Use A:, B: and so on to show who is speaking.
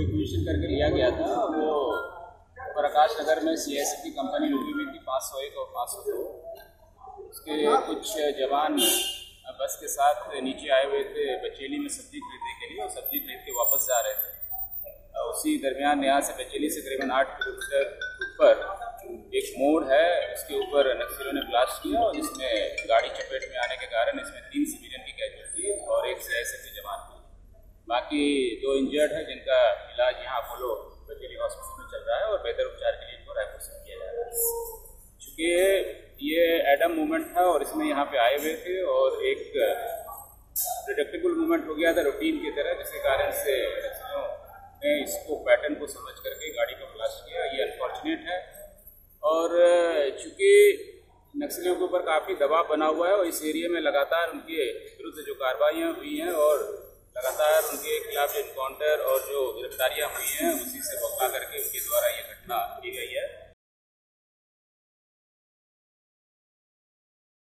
A: Requisition करके लिया गया था। वो प्रकाश नगर में सी एस की कंपनी लगी हुई थी पाँच सौ एक और पाँच सौ दो। उसके कुछ जवान बस के साथ नीचे आए हुए थे, बचेली में सब्ज़ी खरीदने के लिए और सब्ज़ी खरीद के वापस जा रहे थे। उसी दरमियान यहाँ से बचेली से करीबन आठ किलोमीटर ऊपर एक मोड़ है, उसके ऊपर नक्सलियों ने ब्लास्ट किया और इसमें गाड़ी चपेट में आने के कारण इसमें तीन सिविलियन की कैजुअलिटी और एक सी आई के जवान की बाकी दो इंजर्ड है जिनका इलाज यहाँ अपोलो बचेली हॉस्पिटल में चल रहा है और बेहतर उपचार के लिए इनको रायपुर से किया जा रहा है। चूँकि ये एडम मूवमेंट था और इसमें यहाँ पे आए हुए थे और एक प्रिडिक्टेबल मूवमेंट हो गया था रूटीन की तरह, जिसके कारण से ने इसको पैटर्न को समझ करके गाड़ी को ब्लास्ट किया। ये अनफॉर्चुनेट है। और चूँकि नक्सलियों के ऊपर काफ़ी दबाव बना हुआ है और इस एरिया में लगातार उनके विरुद्ध जो कार्रवाइयाँ हुई हैं और लगातार खिलाफ जो इनकाउंटर और जो गिरफ्तारियाँ हुई हैं, उसी से बौखला करके उनके द्वारा ये घटना की गई है।